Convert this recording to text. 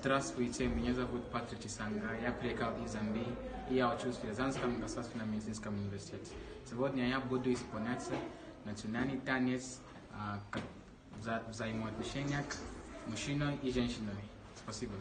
Здравствуйте, меня зовут Патрик Чисанга, я приехал из Замбии, и я учусь в Рязанском государственном медицинском университете. Сегодня я буду исполнять национальный танец а, вза- взаимоотношения к мужчиной и женщиной. Спасибо.